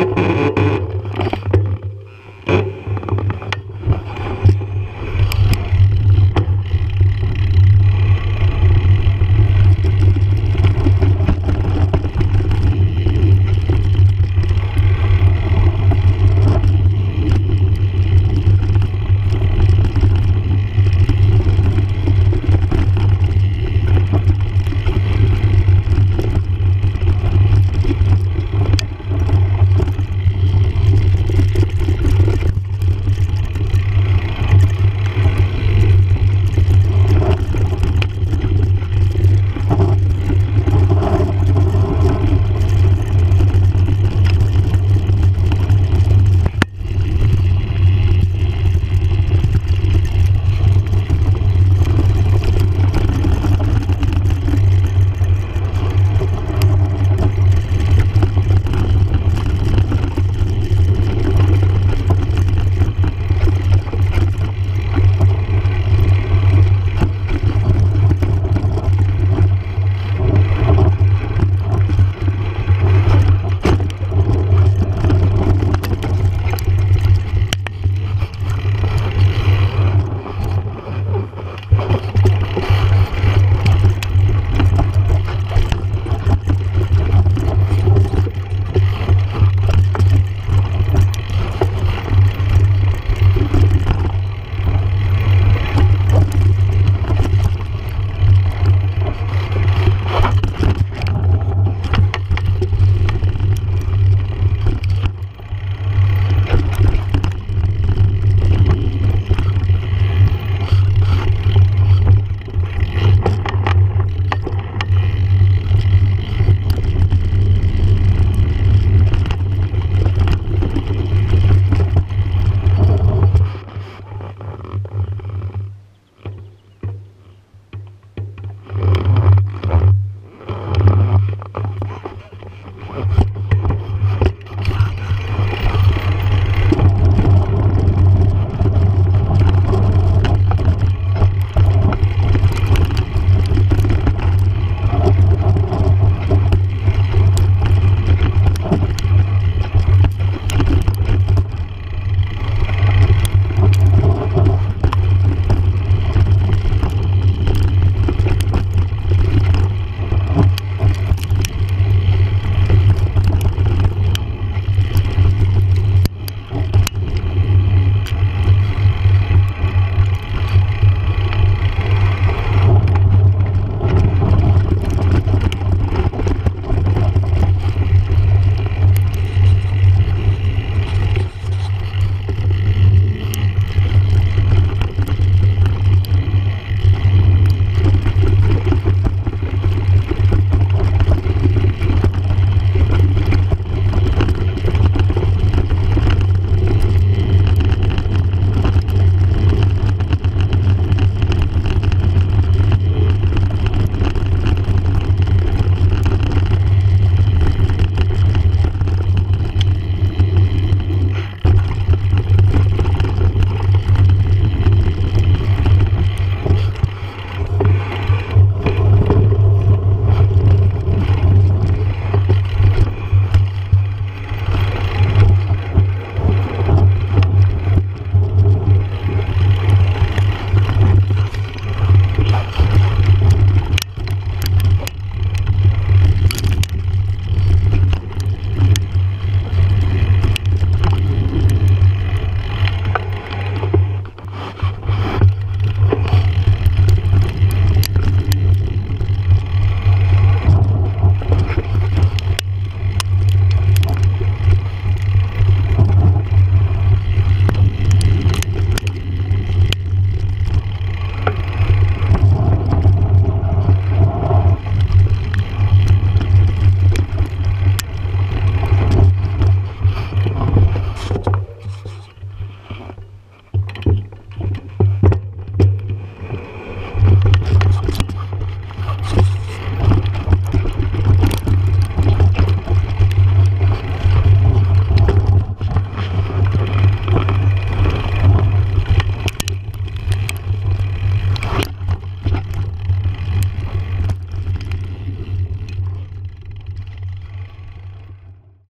Mm-hmm.